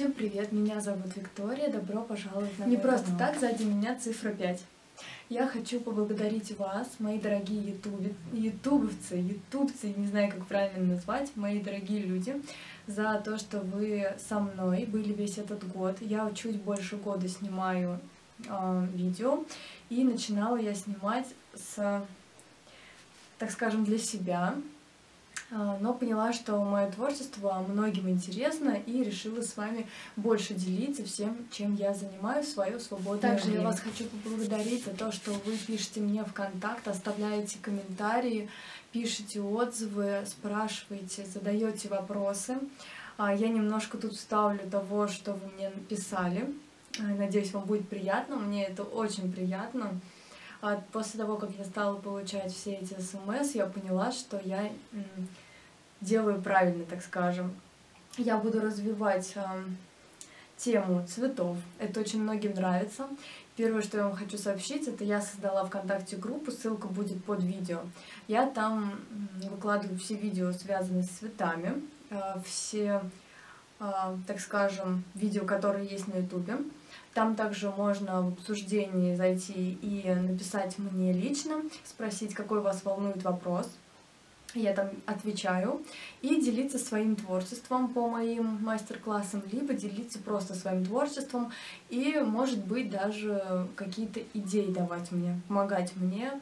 Всем привет, меня зовут Виктория, добро пожаловать на Не просто канал. так, сзади меня цифра 5. Я хочу поблагодарить вас, мои дорогие ютуби, ютубовцы, ютубцы, не знаю, как правильно назвать, мои дорогие люди, за то, что вы со мной были весь этот год. Я чуть больше года снимаю э, видео, и начинала я снимать с, так скажем, для себя, но поняла, что мое творчество многим интересно и решила с вами больше делиться всем, чем я занимаю в свое свободное Также я время. вас хочу поблагодарить за то, что вы пишете мне ВКонтакт, оставляете комментарии, пишете отзывы, спрашиваете, задаете вопросы. А, Я немножко тут вставлю того, что вы мне написали. А, Надеюсь, вам будет приятно. Мне это очень приятно. А После того, как я стала получать все эти смс, я поняла, что я делаю правильно, так скажем. Я буду развивать ам, тему цветов. Это очень многим нравится. Первое, что я вам хочу сообщить, это я создала ВКонтакте группу, ссылка будет под видео. Я там выкладываю все видео, связанные с цветами, э, все, э, так скажем, видео, которые есть на ютубе. Там также можно в обсуждении зайти и написать мне лично, спросить, какой вас волнует вопрос. Я там отвечаю и делиться своим творчеством по моим мастер-классам, либо делиться просто своим творчеством и, может быть, даже какие-то идеи давать мне, помогать мне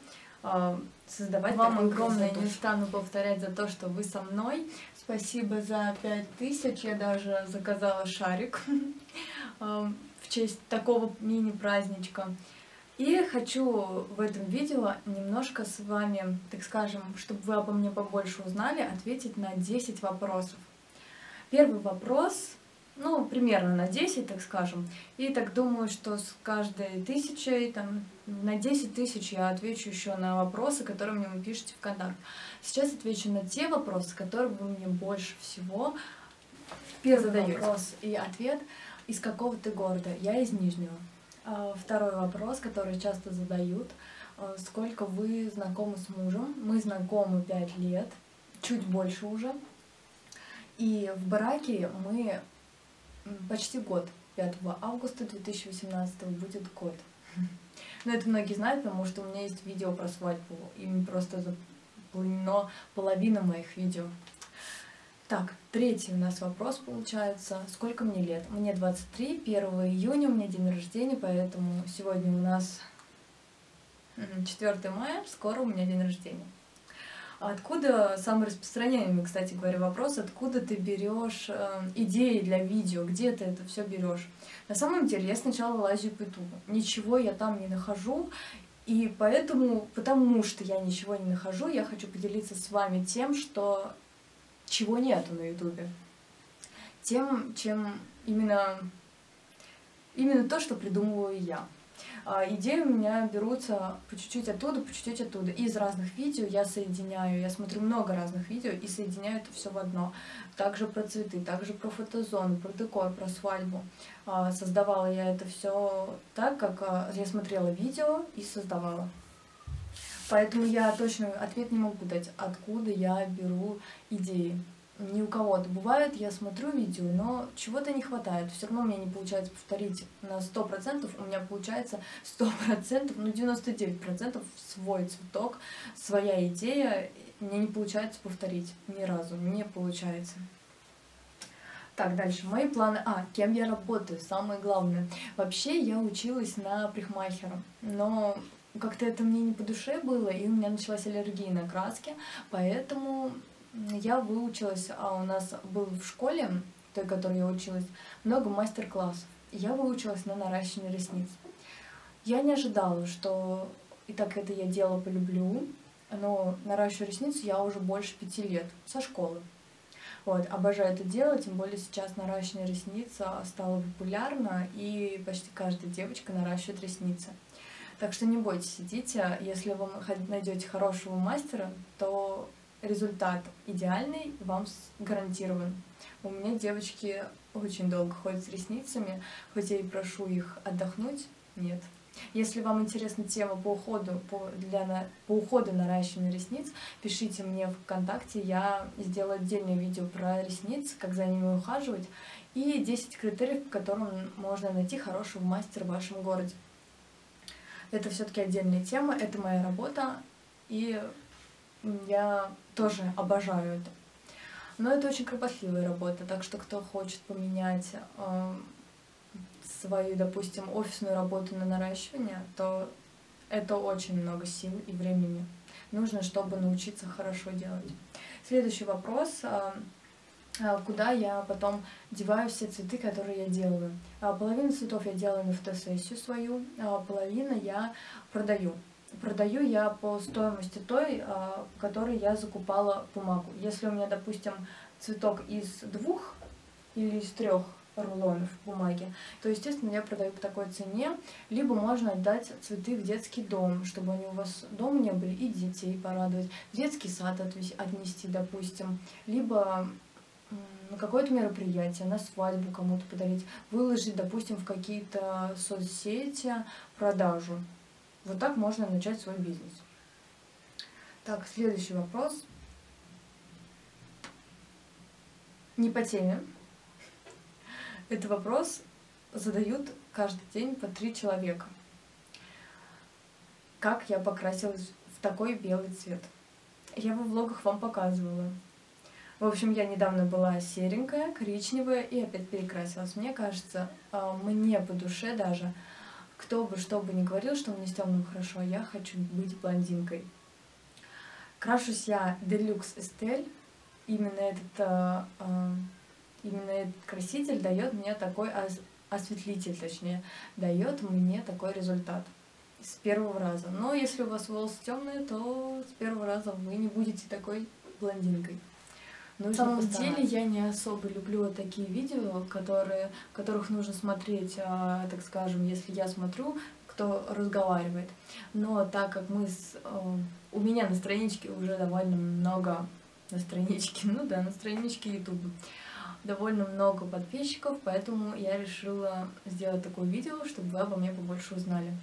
э, создавать Вам огромное красоту. не стану повторять за то, что вы со мной. Спасибо за 5000. Я даже заказала шарик в честь такого мини-праздничка. И хочу в этом видео немножко с вами, так скажем, чтобы вы обо мне побольше узнали, ответить на 10 вопросов. Первый вопрос, ну, примерно на 10, так скажем. И так думаю, что с каждой тысячей, там, на 10 тысяч я отвечу еще на вопросы, которые мне вы пишете в контакт. Сейчас отвечу на те вопросы, которые вы мне больше всего Первый задаете. вопрос. и ответ из какого ты города? Я из Нижнего. А, Второй вопрос, который часто задают. а, Сколько вы знакомы с мужем? Мы знакомы 5 лет, чуть больше уже. И в браке мы почти год. 5 августа 2018 будет год. Но это многие знают, потому что у меня есть видео про свадьбу. Им просто заполнено половина моих видео. Так, третий у нас вопрос получается. Сколько мне лет? Мне 23, 1 июня у меня день рождения, поэтому сегодня у нас м, 4 мая, скоро у меня день рождения. Откуда самый распространяемый, кстати говоря, вопрос, откуда ты берешь э, идеи для видео, где ты это все берешь? На самом деле я сначала лазю по ютубу, ничего я там не нахожу, и поэтому, потому что я ничего не нахожу, я хочу поделиться с вами тем, что чего нету на ютубе. Тем, чем именно, именно то, что придумываю я. А, Идеи у меня берутся по чуть-чуть оттуда, по чуть-чуть оттуда. Из разных видео я соединяю, я смотрю много разных видео и соединяю это все в одно. Также про цветы, также про фотозону, про декор, про свадьбу. А, Создавала я это все так, как а, я смотрела видео и создавала. Поэтому я точно ответ не могу дать, откуда я беру идеи. Ни у кого-то бывает, я смотрю видео, но чего-то не хватает. Все равно мне не получается повторить на 100%, у меня получается 100%, ну 99% свой цветок, своя идея. Мне не получается повторить ни разу, не получается. Так, дальше. Мои планы. А, кем я работаю? Самое главное. Вообще, я училась на парикмахера, но как-то это мне не по душе было, и у меня началась аллергия на краски, поэтому я выучилась, а у нас был в школе, той, которой я училась, много мастер-классов. Я выучилась на наращивание ресниц. Я не ожидала, что и так это я дело полюблю, но наращиваю ресницы я уже больше пяти лет, со школы. Вот, обожаю это делать, тем более сейчас наращивание ресниц а, стало популярно, и почти каждая девочка наращивает ресницы. Так что не бойтесь, идите. Если вы найдете хорошего мастера, то результат идеальный вам гарантирован. У меня девочки очень долго ходят с ресницами, хоть я и прошу их отдохнуть, нет. Если вам интересна тема по уходу, по, для, на- по уходу наращивания ресниц, пишите мне в ВКонтакте, я сделаю отдельное видео про ресницы, как за ними ухаживать, и 10 критериев, по которым можно найти хорошего мастера в вашем городе. Это все-таки отдельная тема, это моя работа, и я тоже обожаю это. Но это очень кропотливая работа, так что кто хочет поменять э, свою, допустим, офисную работу на наращивание, то это очень много сил и времени. Нужно, чтобы научиться хорошо делать. Следующий вопрос. Э, куда я потом деваю все цветы, которые я делаю. Половину цветов я делаю на фотосессию свою, а половину я продаю. Продаю я по стоимости той, по которой я закупала бумагу. Если у меня, допустим, цветок из двух или из трех рулонов бумаги, то, естественно, я продаю по такой цене. Либо можно отдать цветы в детский дом, чтобы они у вас дома не были, и детей порадовать. В детский сад отнести, допустим. Либо на какое-то мероприятие, на свадьбу кому-то подарить, выложить, допустим, в какие-то соцсети продажу. Вот так можно начать свой бизнес. Так, следующий вопрос. Не по теме. Это вопрос задают каждый день по три человека. Как я покрасилась в такой белый цвет? Я во влогах вам показывала. В общем, я недавно была серенькая, коричневая и опять перекрасилась. Мне кажется, а, мне по душе даже, кто бы что бы ни говорил, что мне с темным хорошо, я хочу быть блондинкой. Крашусь я Deluxe Estelle. Именно этот, а, а, именно этот краситель дает мне такой осветлитель, точнее, дает мне такой результат с первого раза. Но если у вас волосы темные, то с первого раза вы не будете такой блондинкой. На самом постараться. деле я не особо люблю такие видео, которые, которых нужно смотреть, а, так скажем, если я смотрю, кто разговаривает. Но так как мы с, э, у меня на страничке уже довольно много на страничке, ну да, на страничке YouTube довольно много подписчиков, поэтому я решила сделать такое видео, чтобы вы обо мне побольше узнали.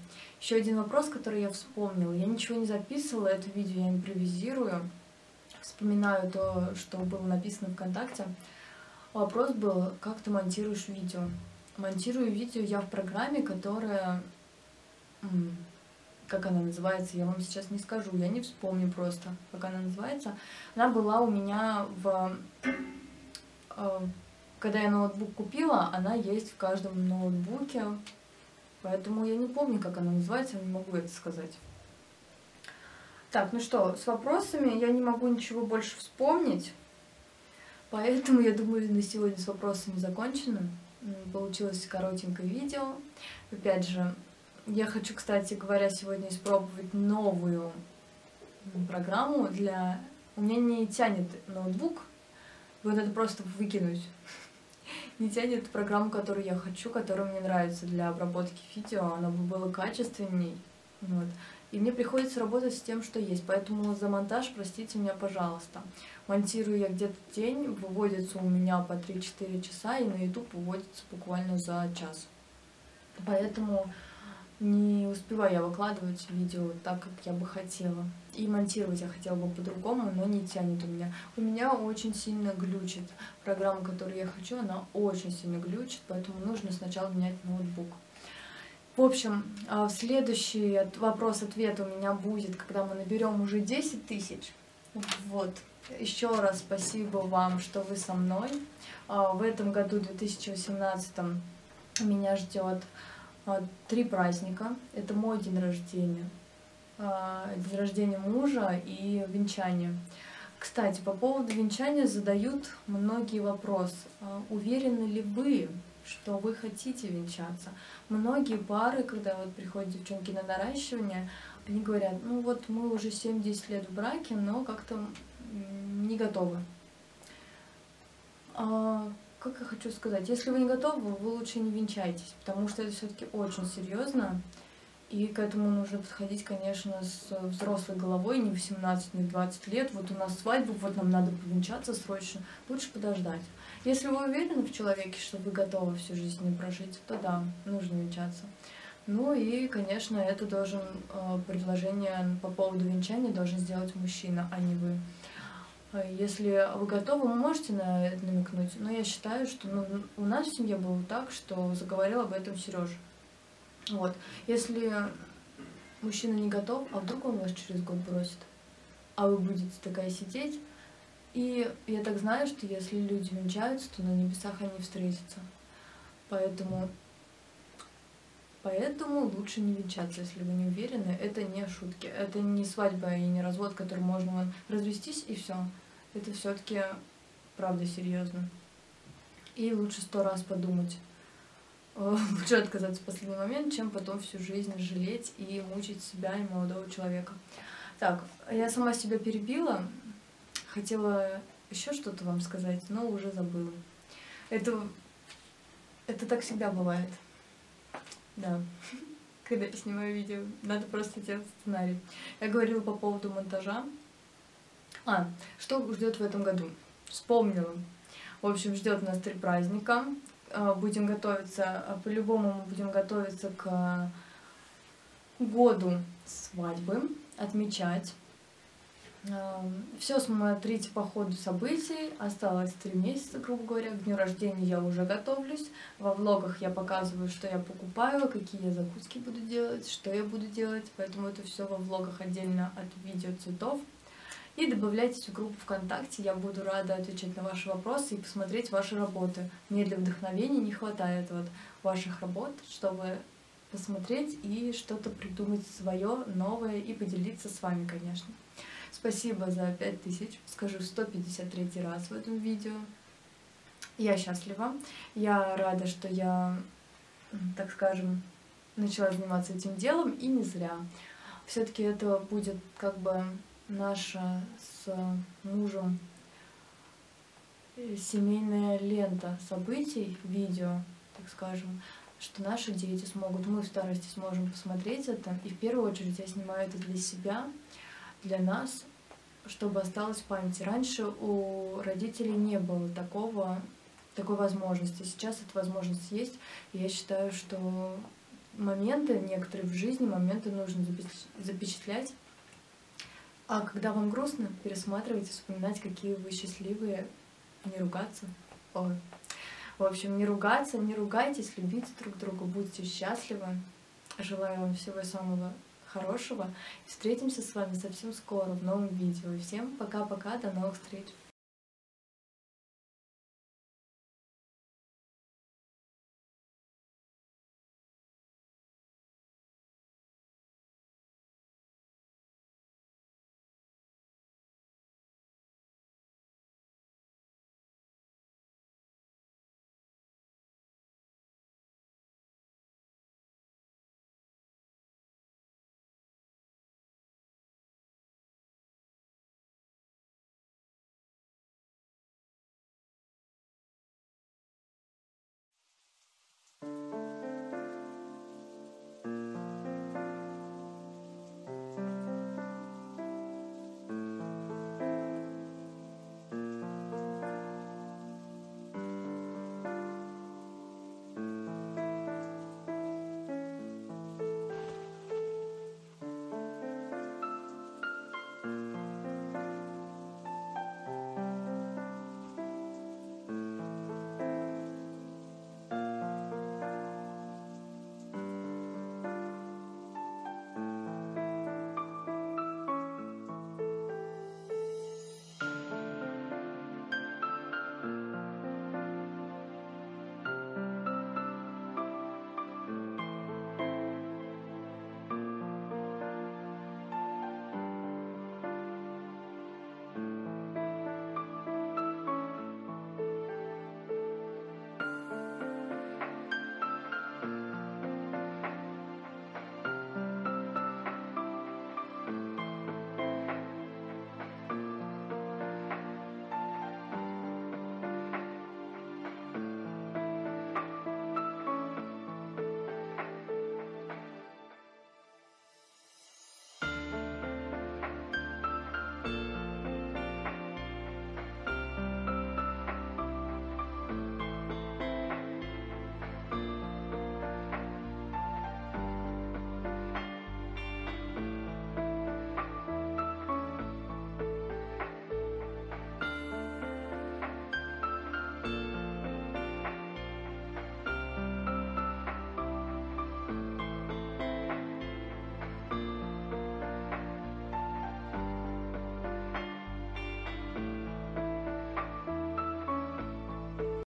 Еще один вопрос, который я вспомнила. Я ничего не записывала, это видео я импровизирую вспоминаю то, что было написано ВКонтакте. Вопрос был, как ты монтируешь видео? Монтирую видео я в программе, которая... Как она называется, я вам сейчас не скажу, я не вспомню просто, как она называется. Она была у меня в... Э, когда я ноутбук купила, она есть в каждом ноутбуке, поэтому я не помню, как она называется, не могу это сказать. Так, ну что, с вопросами я не могу ничего больше вспомнить, поэтому я думаю, на сегодня с вопросами закончено. Получилось коротенькое видео. Опять же, я хочу, кстати говоря, сегодня испробовать новую программу для... У меня не тянет ноутбук, вот это просто выкинуть. Не тянет программу, которую я хочу, которая мне нравится для обработки видео, она бы была качественней. Вот. И мне приходится работать с тем, что есть. Поэтому за монтаж простите меня, пожалуйста. Монтирую я где-то день, выводится у меня по 3-4 часа, и на YouTube выводится буквально за час. Поэтому не успеваю я выкладывать видео так, как я бы хотела. И монтировать я хотела бы по-другому, но не тянет у меня. У меня очень сильно глючит. Программа, которую я хочу, она очень сильно глючит, поэтому нужно сначала менять ноутбук. В общем, а, следующий вопрос-ответ у меня будет, когда мы наберем уже 10 тысяч. Вот. Еще раз спасибо вам, что вы со мной. А, в этом году, 2018, меня ждет а, три праздника. Это мой день рождения, день рождения мужа и венчание. Кстати, по поводу венчания задают многие вопросы. Уверены ли вы, что вы хотите венчаться. Многие пары, когда вот приходят девчонки на наращивание, они говорят, ну вот мы уже 7-10 лет в браке, но как-то не готовы. А, как я хочу сказать, если вы не готовы, вы лучше не венчайтесь, потому что это все-таки очень серьезно. И к этому нужно подходить, конечно, с взрослой головой, не 18, не 20 лет. Вот у нас свадьба, вот нам надо повенчаться срочно. Лучше подождать. Если вы уверены в человеке, что вы готовы всю жизнь ним прожить, то да, нужно венчаться. Ну и, конечно, это должен э, предложение по поводу венчания должен сделать мужчина, а не вы. Э, Если вы готовы, вы можете на это намекнуть, но я считаю, что ну, у нас в семье было так, что заговорил об этом Сережа. Вот. Если мужчина не готов, а вдруг он вас через год бросит, а вы будете такая сидеть, и я так знаю, что если люди венчаются, то на небесах они встретятся. Поэтому, поэтому лучше не венчаться, если вы не уверены. Это не шутки. Это не свадьба и не развод, который можно развестись и все. Это все-таки правда серьезно. И лучше сто раз подумать. Э, Лучше отказаться в последний момент, чем потом всю жизнь жалеть и мучить себя и молодого человека. Так, я сама себя перебила. Хотела еще что-то вам сказать, но уже забыла. Это, это так всегда бывает. Да. Когда я снимаю видео, надо просто делать сценарий. Я говорила по поводу монтажа. А, что ждет в этом году? Вспомнила. В общем, ждет нас три праздника. А, Будем готовиться, а, по-любому мы будем готовиться к году свадьбы, отмечать. Все смотрите по ходу событий. Осталось три месяца, грубо говоря. К дню рождения я уже готовлюсь. Во влогах я показываю, что я покупаю, какие я закуски буду делать, что я буду делать. Поэтому это все во влогах отдельно от видео цветов. И добавляйтесь в группу ВКонтакте. Я буду рада отвечать на ваши вопросы и посмотреть ваши работы. Мне для вдохновения не хватает вот ваших работ, чтобы посмотреть и что-то придумать свое, новое и поделиться с вами, конечно. Спасибо за 5000, скажу 153 раз в этом видео. Я счастлива. Я рада, что я, так скажем, начала заниматься этим делом, и не зря. Все-таки это будет как бы наша с мужем семейная лента событий, видео, так скажем, что наши дети смогут, мы в старости сможем посмотреть это. И в первую очередь я снимаю это для себя, для нас, чтобы осталось в памяти. Раньше у родителей не было такого, такой возможности. Сейчас эта возможность есть. Я считаю, что моменты некоторые в жизни, моменты нужно запечат- запечатлять. А когда вам грустно, пересматривайте, вспоминать, какие вы счастливые, не ругаться. Ой. В общем, не ругаться, не ругайтесь, любите друг друга, будьте счастливы. Желаю вам всего самого хорошего. Встретимся с вами совсем скоро в новом видео. И всем пока-пока, до новых встреч.